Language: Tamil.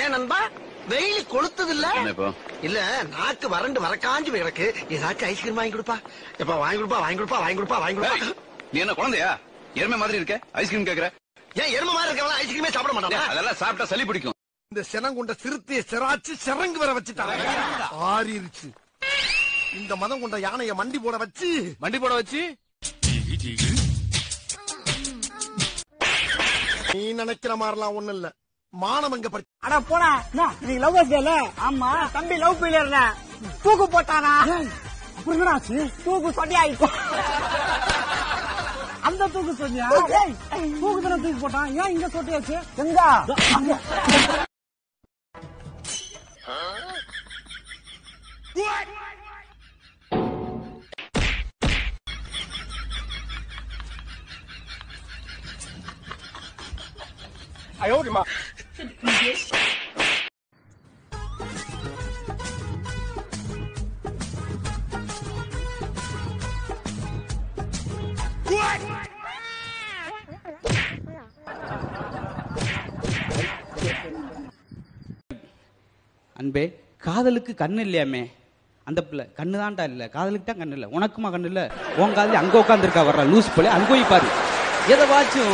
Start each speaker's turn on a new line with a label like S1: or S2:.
S1: ஏன் நண்பா? வெயில் கொளுத்தது இல்ல இல்ல நாக்கு வறண்டு வரக்காஞ்சு கிடக்கு. ஏதாச்சும் ஐஸ்கிரீம் வாங்கி கொடுப்பா. எப்பா வாங்கி கொடுப்பா வாங்கி கொடுப்பா வாங்கி கொடுப்பா வாங்கி கொடுப்பா.
S2: நீ என்ன குழந்தையா? எருமை மாதிரி இருக்க? ஐஸ்கிரீம் கேக்குற?
S1: ஏன் எரும மாதிரி இருக்கவங்க ஐஸ்கிரீமே சாப்பிட மாட்டானா
S2: அதெல்லாம் சாப்பிட்டா சளி பிடிக்கும்.
S1: இந்த சினங்குண்ட சிறுத்தைய சிராச்சு சிறங்கு வர வச்சுட்டாங்க ஆறிருச்சு. இந்த மதம் கொண்ட யானைய மண்டி போட வச்சு.
S2: வண்டி போட வச்சு?
S1: நீ நினைக்கிற மாதிரிலாம் ஒண்ணு இல்ல. மானம் எங்க படி
S3: அட போடா. என்ன, இன்னைக்கு லவ் டேல ஆமா. தம்பி லவ் ஃபெயிலியர் தூக்கு போட்டானா? அப்புறம் ஆச்சு? தூக்கு ஆயிப்போ அந்த தூக்கு சொன்னியா ஏய், தூக்கு தானே தூக்கு போட்டான்? ஏன் இங்க சொட்டியாச்சு? எங்க?
S4: அன்பே காதலுக்கு கண்ணு இல்லையாமே? அந்த பிள்ளை கண்ணு தான்டா இல்ல. காதலுக்கு தான் கண்ணு இல்ல. உனக்குமா கண்ணு இல்ல? உன் காதலி அங்க உட்காந்துருக்கா வர்ற லூஸ் போல. அங்க போய் பாரு. எதை வாச்சும்